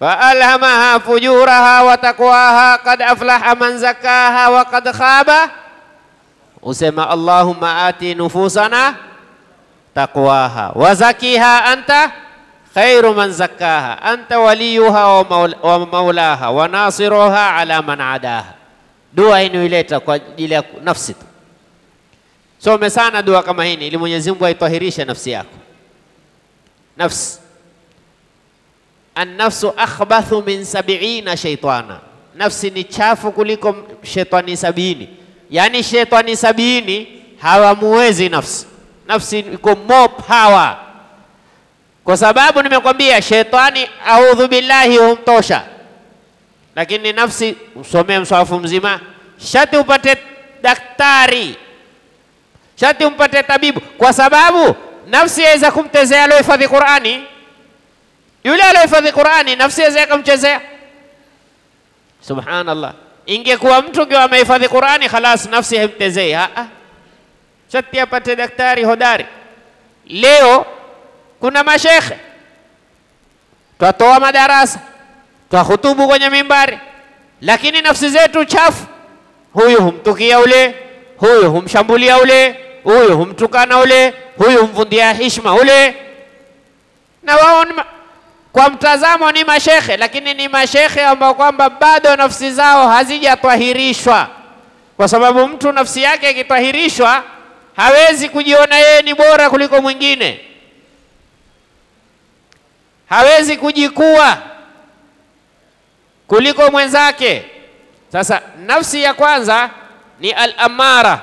فألهمها فجورها وتقواها قد أفلح من زكاها وقد خاب. أسمى اللهم آتي نفوسنا تقواها. وزكيها أنت خير من زكاها. أنت وليها ومولاها. وناصرها على من عداها. Dua إنو kwa ajili ya nafsi tu. Some sana dua kama hini ili Mwenyezi Mungu نفس annafsu akhbathu min sabiina shaitana, nafsi ni chafu kuliko shetani sabini. Yaani shetani sabini hawamuwezi nafsi. Nafsi iko more power, kwa sababu nimekwambia shetani, audhu billahi, humtosha, lakini nafsi, usomee mswafu mzima, shati upate daktari, shati umpate tabibu, kwa sababu nafsi yaweza kumtezea aliohifadhi Qurani yule aliohifadhi Qurani nafsi yaweza ikamchezea. Subhanallah, ingekuwa mtu ngiwa amehifadhi Qurani khalas, nafsi haimtezei. Shati apate daktari hodari. Leo kuna mashekhe twatoa madarasa twahutubu kwenye mimbari, lakini nafsi zetu chafu. Huyu humtukia ule, huyu humshambulia ule, huyu humtukana ule, huyu humvundia hishma ule, na wao kwa mtazamo ni mashekhe, lakini ni mashekhe ambao kwamba bado nafsi zao hazijatwahirishwa, kwa sababu mtu nafsi yake ikitwahirishwa hawezi kujiona yeye ni bora kuliko mwingine, hawezi kujikua kuliko mwenzake. Sasa nafsi ya kwanza ni al-amara.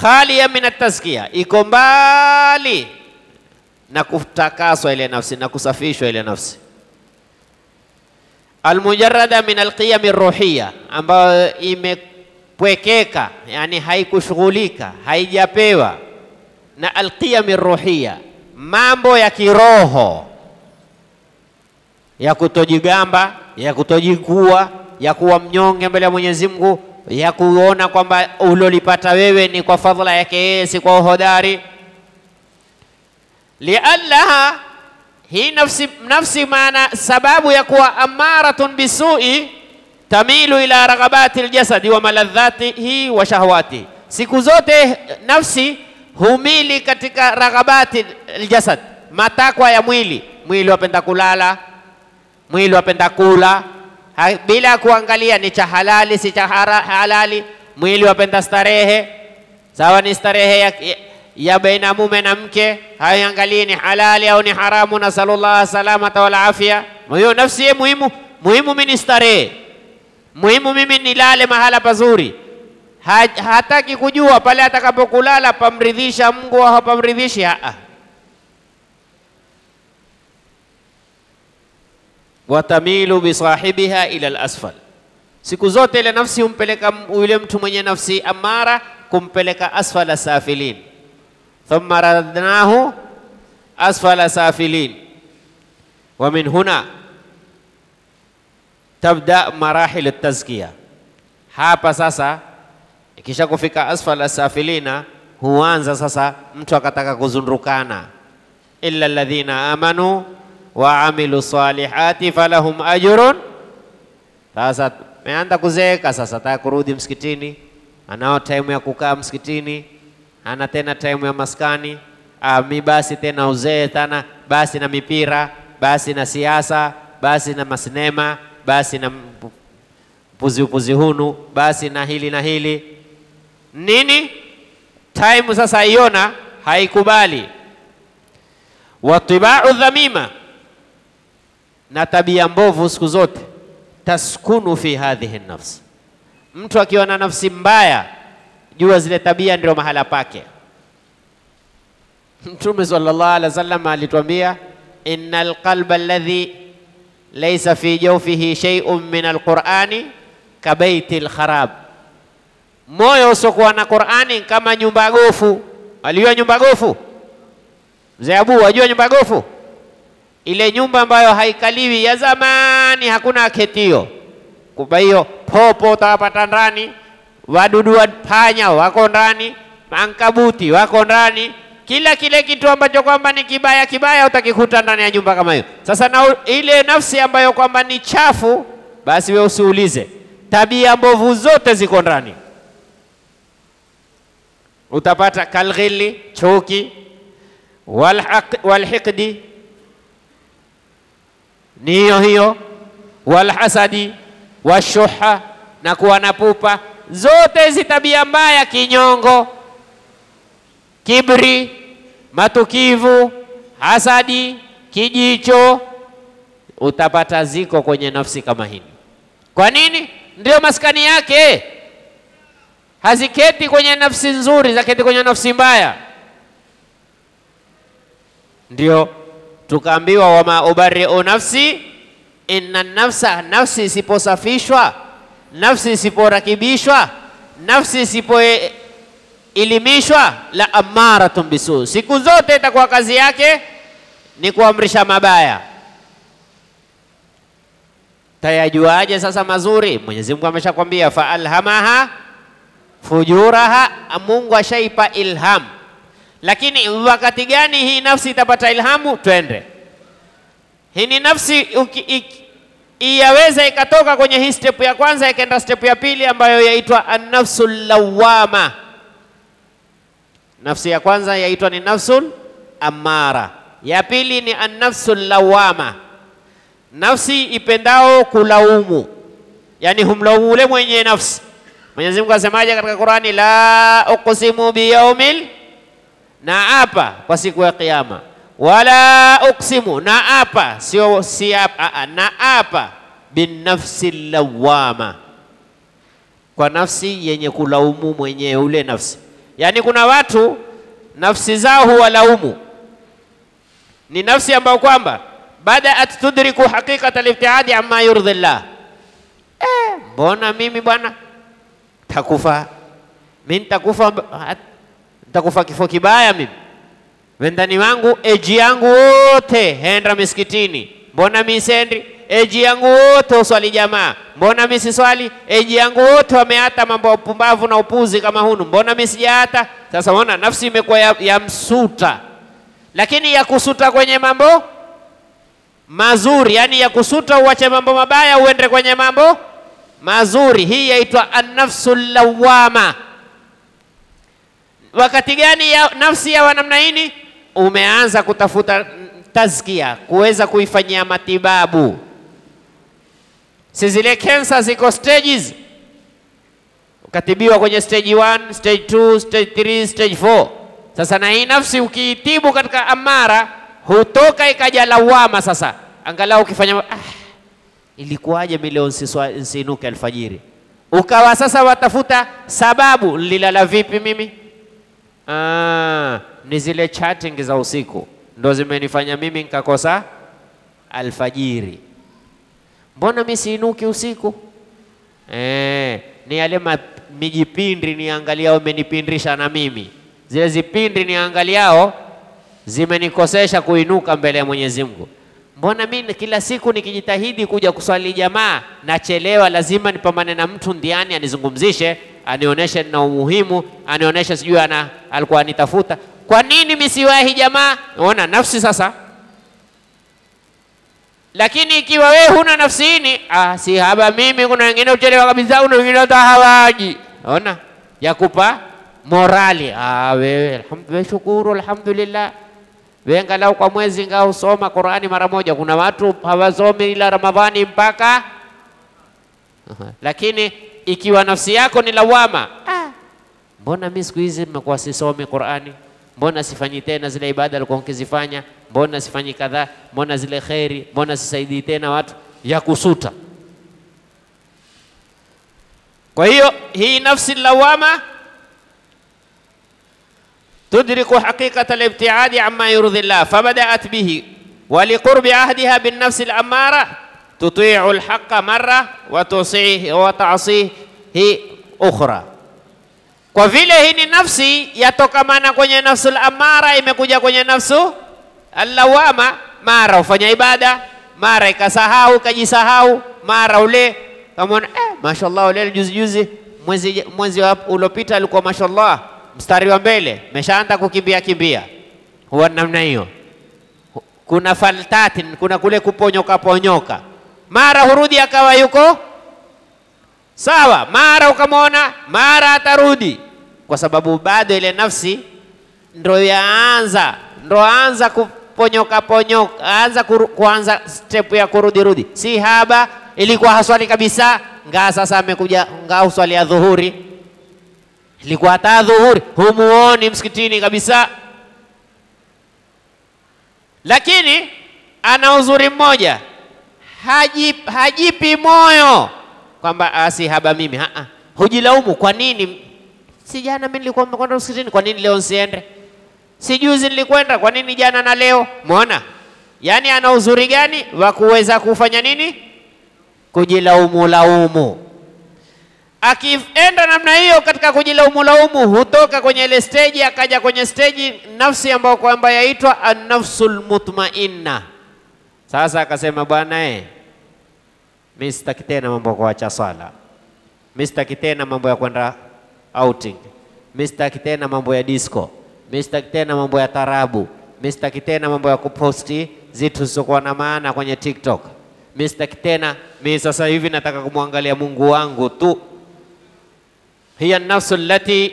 Khaliya min at-tazkiya, iko mbali na kutakaswa ile nafsi na kusafishwa ile nafsi. Almujarrada min alqiyami ruhiya, ambayo imepwekeka, yani haikushughulika, haijapewa na alqiyami ruhiya, mambo ya kiroho ya kutojigamba, ya kutojikua, ya kuwa mnyonge mbele ya Mwenyezi Mungu, ya kuona kwamba ulolipata wewe ni kwa fadhila yake yeye, si kwa uhodari liannaha hii nafsi, nafsi maana sababu ya kuwa amaratun bisui tamilu ila raghabati ljasadi wa maladhatihi wa shahawati. Siku zote nafsi humili katika raghabati ljasad, matakwa ya mwili. Mwili wapenda kulala, mwili wapenda kula ha, bila kuangalia ni cha halali si cha halali. Mwili wapenda starehe, sawa ni starehe ya, ya baina mume na mke, haiangalii ni halali au ni haramu. Nasalullah salamata wal afya. Hiyo nafsi muhimu, muhimu mimi ni muhimu mimi nilale mahala pazuri. Ha, hataki kujua pale atakapokulala pamridhisha Mungu au hapamridhishi. Watamilu bisahibiha ila al-asfal, siku zote ile nafsi humpeleka yule mtu mwenye nafsi amara kumpeleka asfala safilin ثم رددناه أسفل سافلين. ومن هنا تبدأ مراحل التزكية. ها ساسا كيشا فيك أسفل السافلين هو أنزا ساسا متوكتك كزنركانا إلا الذين آمنوا وعملوا الصالحات فلهم أجر. ساسا ما عندك زيكا ساسا تاكرو مسكتيني أنا تايم يا مسكتيني. Ana tena time ya maskani. uh, mi basi tena uzee tena basi na mipira, basi na siasa, basi na masinema, basi na puzi upuzi hunu, basi na hili na hili nini. Time sasa iona haikubali. Watibau dhamima, na tabia mbovu siku zote, taskunu fi hadhihi nafsi. Mtu akiwa na nafsi mbaya jua zile tabia ndio mahala pake. Mtume sallallahu alaihi wasallam alituambia, innal qalba alladhi laysa fi jawfihi shay'un min alqur'ani kabaiti lkharab, moyo usiokuwa na Qur'ani kama nyumba gofu. Alijua nyumba gofu? Mzee Abu, wajua nyumba gofu? Ile nyumba ambayo haikaliwi ya zamani, hakuna aketio. Kwa hiyo popo utawapata ndani wadudu wa panya wako ndani, mankabuti wako ndani, kila kile kitu ambacho kwamba ni kibaya kibaya utakikuta ndani ya nyumba kama hiyo. Sasa na ile nafsi ambayo kwamba ni chafu, basi we usiulize, tabia mbovu zote ziko ndani. Utapata kalghili, chuki, walhiqdi, ni hiyo hiyo, walhasadi, washuha, na kuwa na pupa, zote hizi tabia mbaya, kinyongo, kibri, matukivu, hasadi, kijicho, utapata ziko kwenye nafsi kama hili. Kwa nini? Ndio maskani yake, haziketi kwenye nafsi nzuri, zaketi kwenye nafsi mbaya. Ndio tukaambiwa, wama ubariu nafsi inna nafsa, nafsi isiposafishwa, nafsi isiporakibishwa, nafsi isipoelimishwa, la amaratun bisu, siku zote itakuwa kazi yake ni kuamrisha mabaya. Tayajuaje sasa mazuri? Mwenyezi Mungu ameshakwambia fa alhamaha fujuraha, Mungu ashaipa ilham. Lakini wakati gani hii nafsi itapata ilhamu? Twende, hii ni nafsi uki- iyaweza ikatoka kwenye hii step ya kwanza ikaenda step ya pili ambayo yaitwa annafsul lawama. Nafsi ya kwanza yaitwa ni nafsul amara, ya pili ni annafsul lawama, nafsi ipendao kulaumu, yani humlaumu ule mwenye nafsi. Mwenyezi Mungu asemaje katika Qurani? La uqsimu biyaumil, na apa kwa siku ya Kiyama, wala uksimu, na apa sio si apa, na apa binafsi lawama, kwa nafsi yenye kulaumu mwenyewe ule nafsi. Yaani kuna watu nafsi zao huwalaumu, ni nafsi ambayo kwamba badaat tudriku haqiqata libtiadi amma yurdhi llah. Eh, mbona mimi bwana? Takufa mi nitakufa nitakufa kifo kibaya mimi wendani wangu eji yangu wote henda misikitini. Mbona misendi? eji yangu wote uswali jamaa. Mbona misiswali? eji yangu wote wameata mambo ya upumbavu na upuzi kama hunu. Mbona misijaata? sasa ona nafsi imekuwa ya, ya msuta. Lakini ya kusuta kwenye mambo mazuri yani ya kusuta uache mambo mabaya uende kwenye mambo mazuri. Hii yaitwa annafsu lawama. Wakati gani ya nafsi ya wanamna hini umeanza kutafuta tazkia kuweza kuifanyia matibabu. Si zile kensa ziko stages. Ukatibiwa kwenye stage 1 stage 2 stage 3 stage 4 sasa na hii nafsi ukiitibu katika amara hutoka ikaja lawama sasa. Angalau ukifanya ah, ilikuwaje milioni nsiinuke alfajiri? Ukawa sasa watafuta sababu nililala vipi mimi? Ah, ni zile chatting za usiku ndo zimenifanya mimi nikakosa alfajiri mbona mi siinuki usiku eh, ni yale mijipindi niangaliao imenipindrisha na mimi zile zipindri niangaliao zimenikosesha kuinuka mbele ya Mwenyezi Mungu. Mbona mimi kila siku nikijitahidi kuja kuswali jamaa nachelewa, lazima nipambane na mtu ndiani anizungumzishe, anionyeshe na umuhimu, anionyeshe sijui ana alikuwa anitafuta. Kwa nini misiwahi jamaa? Ona nafsi sasa. Lakini ikiwa wewe huna nafsi hii, ah, si haba mimi, kuna wengine uchelewa kabisa, kuna wengine hata hawaji. Ona yakupa morali. Ah, wewe alhamdulillah, shukuru alhamdulillah wewe angalau kwa mwezi ngao usoma Qurani mara moja. Kuna watu hawasomi ila Ramadhani mpaka. Lakini ikiwa nafsi yako ni lawama, ah, mbona mimi siku hizi nimekuwa sisomi Qurani, mbona sifanyi tena zile ibada alikuwa nikizifanya, mbona sifanyi kadhaa, mbona zile kheri, mbona sisaidii tena watu, ya kusuta. Kwa hiyo hii nafsi lawama تدرك حقيقة الابتعاد عما يرضي الله فبدأت به ولقرب عهدها بالنفس الأمارة تطيع الحق مرة وتصيه وتعصيه أخرى kwa vile hii ni nafsi yatokamana kwenye nafsu amara imekuja kwenye nafsu allawama mara ufanya ibada mara ikasahau kajisahau, mara ule kamwona eh, mashallah ule juzi juzi mwezi mwezi uliopita alikuwa mashallah mstari wa mbele meshaanza kukimbia kimbia. Huwa namna hiyo. Kuna faltatin, kuna kule kuponyoka ponyoka, mara hurudi akawa yuko sawa, mara ukamwona, mara atarudi, kwa sababu bado ile nafsi ndo yaanza ndo anza kuponyoka ponyoka, anza kuanza step ya kurudi rudi. Si haba ilikuwa haswali kabisa, ngaa sasa amekuja ngaa uswali ya dhuhuri, ilikuwa hata dhuhuri humuoni msikitini kabisa, lakini ana uzuri mmoja, hajipi, hajipi moyo kwamba asihaba si haba mimi -ha. Hujilaumu, kwa nini si jana mimi nilikuwa nimekwenda msikitini, kwa nini leo nsiende? Si juzi nilikwenda, kwa nini jana na leo? Mwona, yaani ana uzuri gani wa kuweza kufanya nini? Kujilaumu laumu. Akienda namna hiyo katika kujilaumu laumu, hutoka kwenye ile steji akaja kwenye steji nafsi ambayo kwamba yaitwa an-nafsul mutmainna. Sasa akasema bwana eh, mimi sitaki tena mambo ya kuacha swala, mimi sitaki tena mambo ya kwenda outing, mi sitaki tena mambo ya disco, mi sitaki tena mambo ya tarabu, mi sitaki tena mambo ya kuposti zitu zisizokuwa na maana kwenye TikTok, mi sitaki tena. Mimi sasa hivi nataka kumwangalia Mungu wangu tu. Hiya nafsu lati,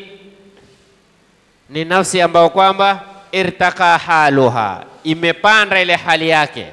ni nafsi ambayo kwamba irtaka haluha, imepanda ile hali yake